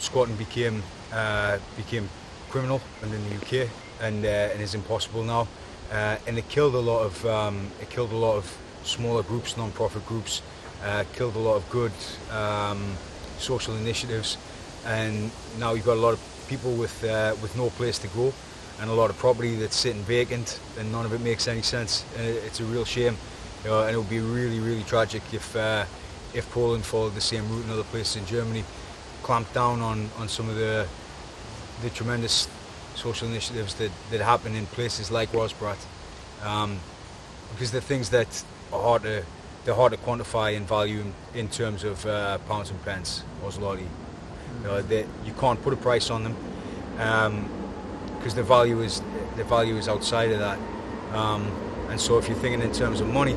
Squatting became uh, became criminal in the UK and, uh, and is impossible now. Uh, and it killed a lot of um, it killed a lot of smaller groups, non-profit groups, uh, killed a lot of good um, social initiatives, and now you've got a lot of people with uh, with no place to go, and a lot of property that's sitting vacant, and none of it makes any sense. And it's a real shame, you know, and it would be really really tragic if uh, if Poland followed the same route in other places in Germany, clamped down on on some of the the tremendous social initiatives that, that happen in places like Rozbrat. Um, because they're things that are hard to, they're hard to quantify in value in, terms of uh, pounds and pence or zloty. You, know, you can't put a price on them because um, the value is the value is outside of that. Um, and so if you're thinking in terms of money,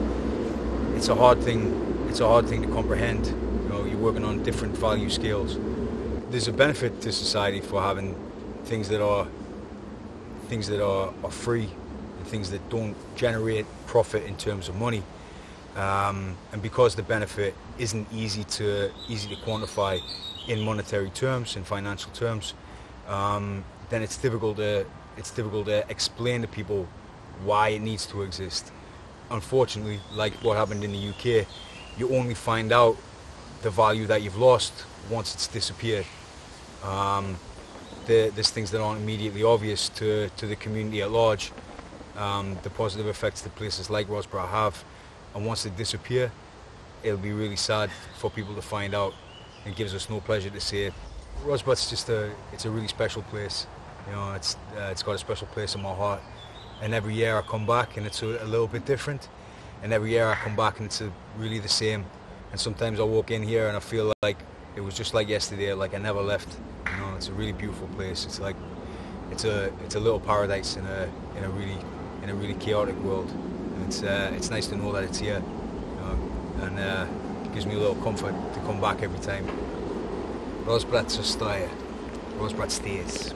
it's a hard thing. It's a hard thing to comprehend. You know, you're working on different value scales. There's a benefit to society for having things that are things that are, are free and things that don't generate profit in terms of money. Um, and because the benefit isn't easy to easy to quantify in monetary terms, in financial terms, um, then it's difficult to it's difficult to explain to people why it needs to exist. Unfortunately, like what happened in the UK, you only find out the value that you've lost once it's disappeared. Um, the, there's things that aren't immediately obvious to, to the community at large. Um, the positive effects that places like Rozbrat have, and once they disappear, it'll be really sad for people to find out. It gives us no pleasure to see it. Rozbrat's just a, it's a really special place. You know, it's, uh, it's got a special place in my heart. And every year I come back and it's a, a little bit different. And every year I come back and it's a, really the same. And sometimes I walk in here and I feel like it was just like yesterday, like I never left. It's a really beautiful place. It's like it's a it's a little paradise in a in a really in a really chaotic world. And it's uh, it's nice to know that it's here, you know, and uh, it gives me a little comfort to come back every time. Rozbrat zostaje. Rozbrat stays.